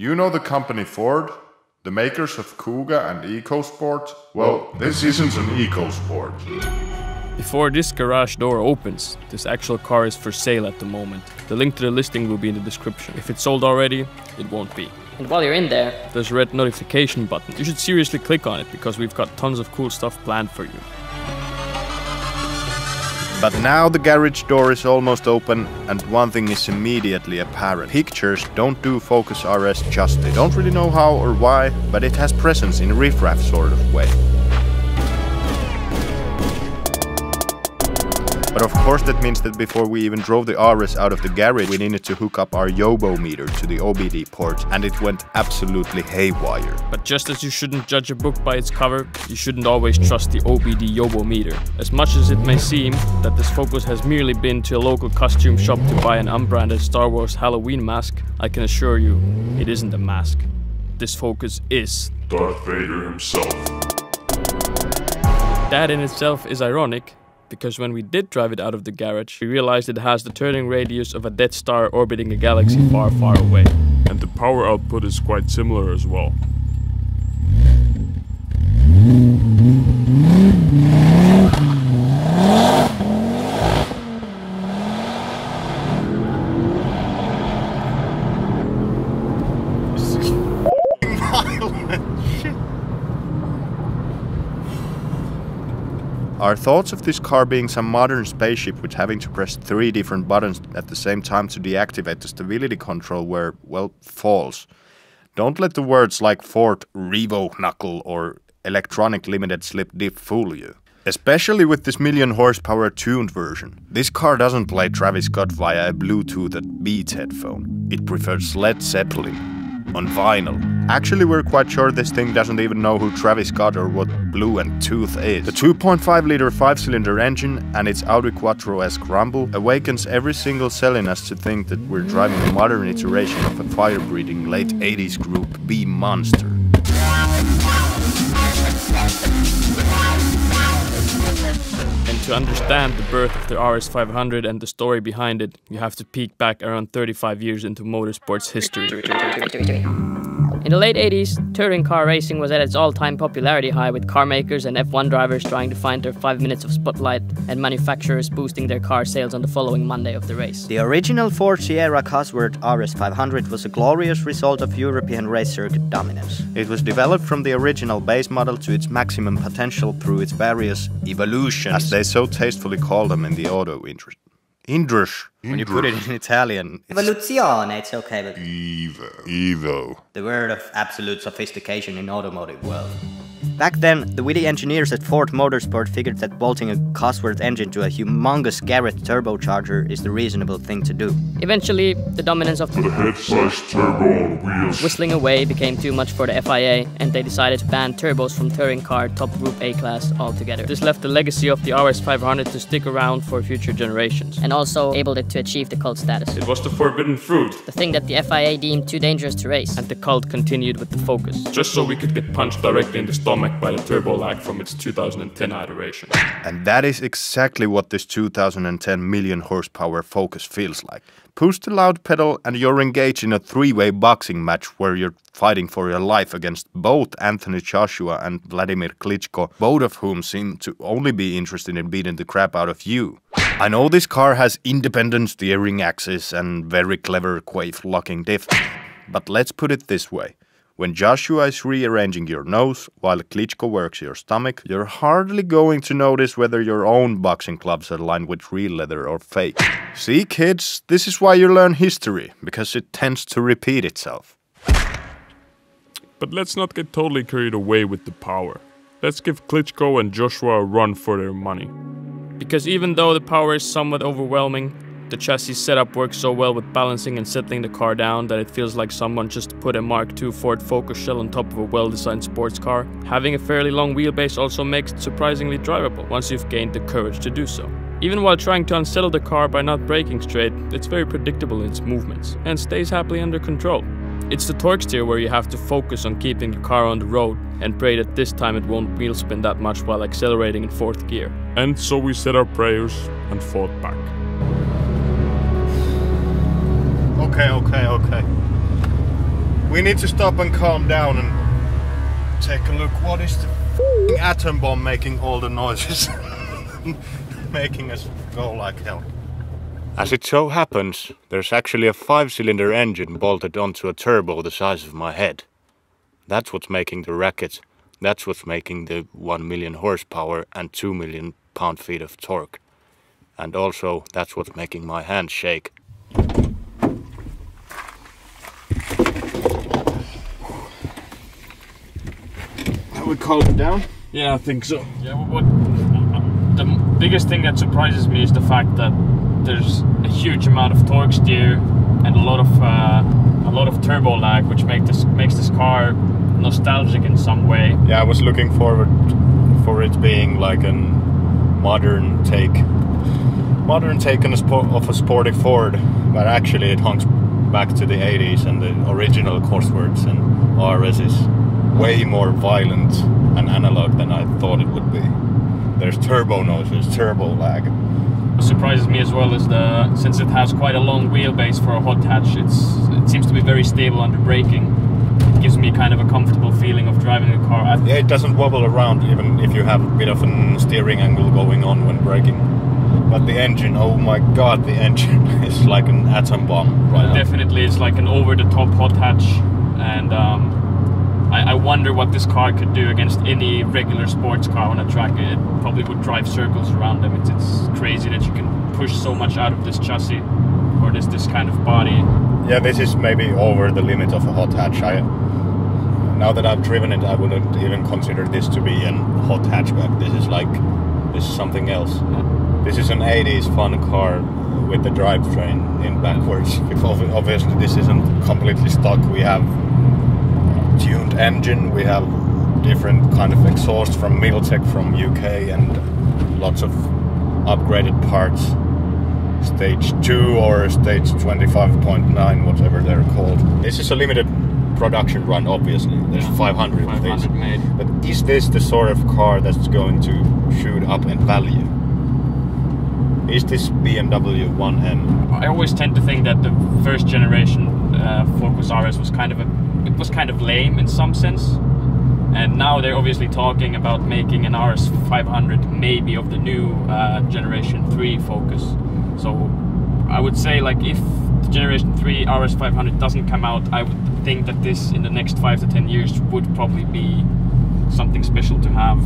You know the company Ford? The makers of Kuga and EcoSport? Well, this isn't an EcoSport. Before this garage door opens, this actual car is for sale at the moment. The link to the listing will be in the description. If it's sold already, it won't be. And while you're in there, There's a red notification button. You should seriously click on it because we've got tons of cool stuff planned for you. But now the garage door is almost open, and one thing is immediately apparent. Pictures don't do Focus RS justice. Don't really know how or why, but it has presence in a riffraff sort of way. But of course that means that before we even drove the RS out of the garage, we needed to hook up our Yobo meter to the OBD port, and it went absolutely haywire. But just as you shouldn't judge a book by its cover, you shouldn't always trust the OBD Yobo meter. As much as it may seem that this focus has merely been to a local costume shop to buy an unbranded Star Wars Halloween mask, I can assure you, it isn't a mask. This focus is. Darth Vader himself. That in itself is ironic, because when we did drive it out of the garage, we realized it has the turning radius of a dead Star orbiting a galaxy far, far away. And the power output is quite similar as well. Thoughts of this car being some modern spaceship with having to press three different buttons at the same time to deactivate the stability control were, well, false. Don't let the words like Ford Revo Knuckle or electronic limited slip diff fool you. Especially with this million horsepower tuned version. This car doesn't play Travis Scott via a Bluetooth at Beats headphone. It prefers Led Zeppelin on vinyl. Actually, we're quite sure this thing doesn't even know who Travis Scott or what Blue and Tooth is. The 2.5 liter 5 cylinder engine and its Audi Quattro esque rumble awakens every single cell in us to think that we're driving a modern iteration of a fire breathing late 80s group B monster. And to understand the birth of the RS500 and the story behind it, you have to peek back around 35 years into motorsports history. In the late 80s, touring car racing was at its all time popularity high with car makers and F1 drivers trying to find their five minutes of spotlight and manufacturers boosting their car sales on the following Monday of the race. The original Ford Sierra Cosworth RS500 was a glorious result of European race circuit dominance. It was developed from the original base model to its maximum potential through its various evolutions, as they so tastefully call them in the auto industry. Indrush. When you put it in Italian, it's Evoluzione, it's okay, but Evo. Evo. the word of absolute sophistication in automotive world. Back then, the witty engineers at Ford Motorsport figured that bolting a Cosworth engine to a humongous Garrett turbocharger is the reasonable thing to do. Eventually, the dominance of The head-sized turbo on wheels. whistling away became too much for the FIA, and they decided to ban turbos from touring car top group A class altogether. This left the legacy of the RS500 to stick around for future generations. and also enabled it to achieve the cult status. It was the forbidden fruit, The thing that the FIA deemed too dangerous to race. and the cult continued with the focus. Just so we could get punched directly in the stomach by the turbo lag from its 2010 iteration. And that is exactly what this 2010 million horsepower Focus feels like. Push the loud pedal and you're engaged in a three-way boxing match where you're fighting for your life against both Anthony Joshua and Vladimir Klitschko, both of whom seem to only be interested in beating the crap out of you. I know this car has independent steering axis and very clever quaife locking diff, but let's put it this way. When Joshua is rearranging your nose while Klitschko works your stomach, you're hardly going to notice whether your own boxing gloves are lined with real leather or fake. See, kids, this is why you learn history, because it tends to repeat itself. But let's not get totally carried away with the power. Let's give Klitschko and Joshua a run for their money. Because even though the power is somewhat overwhelming, the chassis setup works so well with balancing and settling the car down that it feels like someone just put a Mark II Ford Focus shell on top of a well designed sports car. Having a fairly long wheelbase also makes it surprisingly drivable once you've gained the courage to do so. Even while trying to unsettle the car by not braking straight, it's very predictable in its movements and stays happily under control. It's the torque steer where you have to focus on keeping the car on the road and pray that this time it won't wheel spin that much while accelerating in fourth gear. And so we said our prayers and fought back. Okay, okay, okay. we need to stop and calm down and take a look. What is the atom bomb making all the noises? making us go like hell. As it so happens, there's actually a five cylinder engine bolted onto a turbo the size of my head. That's what's making the racket. That's what's making the 1 million horsepower and 2 million pound feet of torque. And also, that's what's making my hands shake. Have we calmed it down? Yeah, I think so. Yeah, what, the biggest thing that surprises me is the fact that there's a huge amount of torque steer and a lot of uh, a lot of turbo lag, which make this makes this car nostalgic in some way. Yeah, I was looking forward for it being like a modern take, modern take on a spo- of a sporty Ford, but actually it hunks back to the 80s and the original Cosworths and RS is way more violent and analog than I thought it would be. There's turbo noise, there's turbo lag. What surprises me as well is the since it has quite a long wheelbase for a hot hatch, it's it seems to be very stable under braking. It gives me kind of a comfortable feeling of driving the car. Yeah, it doesn't wobble around even if you have a bit of a steering angle going on when braking. But the engine, oh my god, the engine is like an atom bomb right now. definitely it's like an over-the-top hot hatch, and um, I, I wonder what this car could do against any regular sports car on a track. It probably would drive circles around them. It's, it's crazy that you can push so much out of this chassis or this this kind of body. Yeah, this is maybe over the limit of a hot hatch. I, now that I've driven it, I wouldn't even consider this to be a hot hatchback. This is like, this is something else. This is an 80s fun car with the drivetrain in backwards. If Obviously, this isn't completely stock. We have tuned engine. We have different kind of exhaust from Milltek from UK and lots of upgraded parts. Stage 2 or stage 25.9, whatever they're called. This is a limited production run, obviously. There's 500 of these. made. But is this the sort of car that's going to shoot up in value? Is this BMW 1M? I always tend to think that the first generation uh, Focus RS was kind of a it was kind of lame in some sense, and now they're obviously talking about making an RS 500 maybe of the new uh, generation three Focus. So I would say like if the generation three RS 500 doesn't come out, I would think that this in the next five to ten years would probably be something special to have.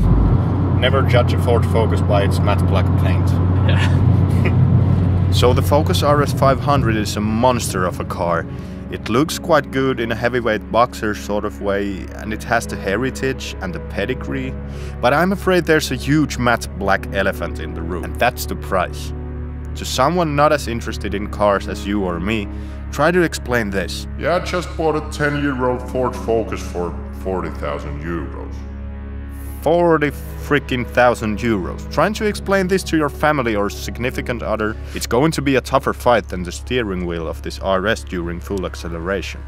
Never judge a Ford Focus by its matte black paint. Yeah. So the Focus RS500 is a monster of a car. It looks quite good in a heavyweight boxer sort of way, and it has the heritage and the pedigree. But I'm afraid there's a huge matte black elephant in the room, and that's the price. To someone not as interested in cars as you or me, try to explain this. Yeah, I just bought a 10 year old Ford Focus for 40,000 euros. 40 freaking thousand euros. Trying to explain this to your family or significant other, it's going to be a tougher fight than the steering wheel of this RS during full acceleration.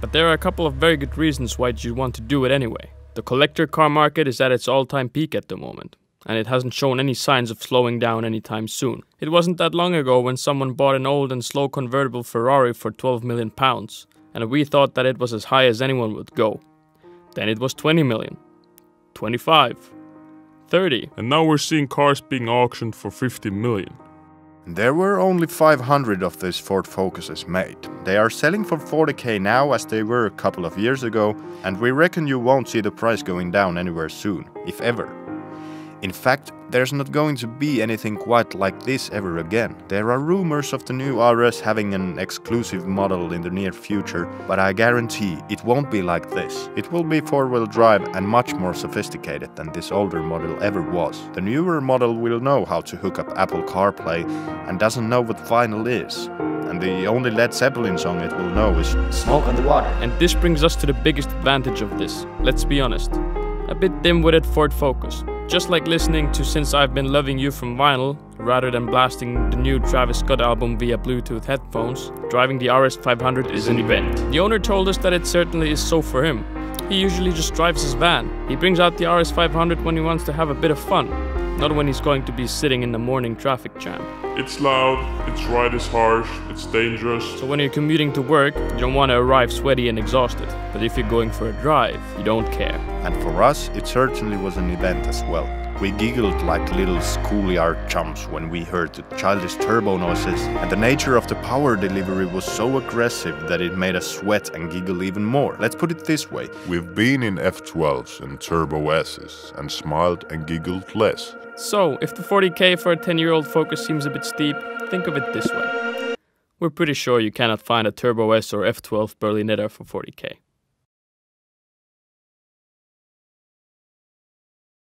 But there are a couple of very good reasons why you'd want to do it anyway. The collector car market is at its all time peak at the moment, and it hasn't shown any signs of slowing down anytime soon. It wasn't that long ago when someone bought an old and slow convertible Ferrari for 12 million pounds, and we thought that it was as high as anyone would go. Then it was 20 million, 25, 30. And now we're seeing cars being auctioned for 50 million. There were only 500 of these Ford Focuses made. They are selling for 40k now as they were a couple of years ago, and we reckon you won't see the price going down anywhere soon, if ever. In fact, there's not going to be anything quite like this ever again. There are rumors of the new RS having an exclusive model in the near future, but I guarantee it won't be like this. It will be four-wheel drive and much more sophisticated than this older model ever was. The newer model will know how to hook up Apple CarPlay and doesn't know what vinyl is. And the only Led Zeppelin song it will know is Smoke on the water. And this brings us to the biggest advantage of this, let's be honest. A bit dim witted Ford Focus. Just like listening to Since I've Been Loving You from vinyl, rather than blasting the new Travis Scott album via Bluetooth headphones, driving the RS 500 is an event. The owner told us that it certainly is so for him. He usually just drives his van. He brings out the RS500 when he wants to have a bit of fun, not when he's going to be sitting in the morning traffic jam. It's loud, its ride is harsh, it's dangerous. So when you're commuting to work, you don't want to arrive sweaty and exhausted. But if you're going for a drive, you don't care. And for us, it certainly was an event as well. We giggled like little schoolyard chums when we heard the childish turbo noises, and the nature of the power delivery was so aggressive that it made us sweat and giggle even more. Let's put it this way We've been in F12s and Turbo S's and smiled and giggled less. So, if the 40k for a 10 year old Focus seems a bit steep, think of it this way. We're pretty sure you cannot find a Turbo S or F12 Berlinetta for 40k.